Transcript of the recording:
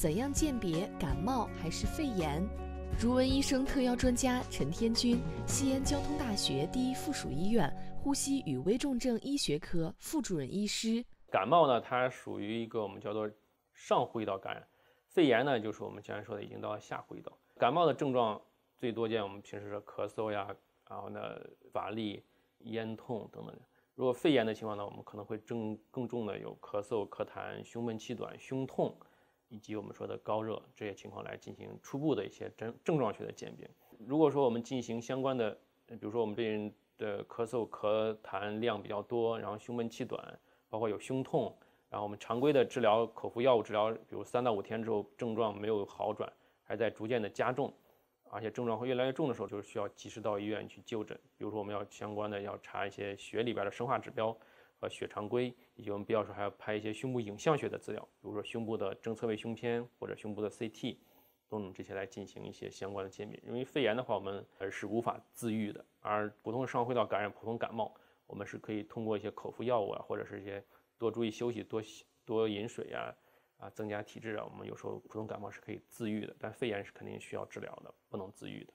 怎样鉴别感冒还是肺炎？如闻医生特邀专家陈天军，西安交通大学第一附属医院呼吸与危重症医学科副主任医师。感冒呢，它属于一个我们叫做上呼吸道感染；肺炎呢，就是我们经常说的已经到了下呼吸道。感冒的症状最多见，我们平时说咳嗽呀，然后呢乏力、咽痛等等。如果肺炎的情况呢，我们可能会更更重的有咳嗽、咳痰、胸闷气短、胸痛。以及我们说的高热这些情况来进行初步的一些症症状学的鉴别。如果说我们进行相关的，比如说我们病人的咳嗽咳痰量比较多，然后胸闷气短，包括有胸痛，然后我们常规的治疗口服药物治疗，比如三到五天之后症状没有好转，还在逐渐的加重，而且症状会越来越重的时候，就是需要及时到医院去就诊。比如说我们要相关的要查一些血里边的生化指标。和血常规，以及我们必要时候还要拍一些胸部影像学的资料，比如说胸部的正侧位胸片或者胸部的 CT 等等这些来进行一些相关的鉴别。因为肺炎的话，我们是无法自愈的，而普通上呼吸道感染、普通感冒，我们是可以通过一些口服药物啊，或者是一些多注意休息、多多饮水呀，啊，增加体质啊，我们有时候普通感冒是可以自愈的，但肺炎是肯定需要治疗的，不能自愈的。